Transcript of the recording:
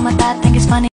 Mama, dad think it's funny.